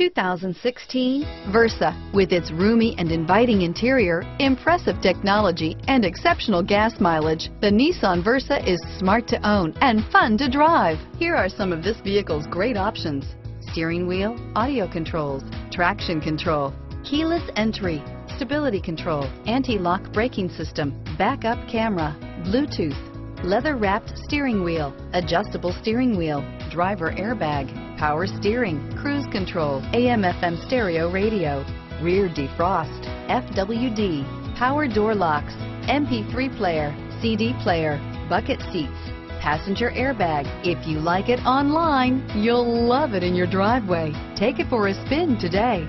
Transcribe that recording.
2016 Versa. With its roomy and inviting interior, impressive technology, and exceptional gas mileage, the Nissan Versa is smart to own and fun to drive. Here are some of this vehicle's great options. Steering wheel, audio controls, traction control, keyless entry, stability control, anti-lock braking system, backup camera, Bluetooth, leather-wrapped steering wheel, adjustable steering wheel, driver airbag, power steering, cruise control, AM FM stereo radio, rear defrost, FWD, power door locks, MP3 player, CD player, bucket seats, passenger airbag. If you like it online, you'll love it in your driveway. Take it for a spin today.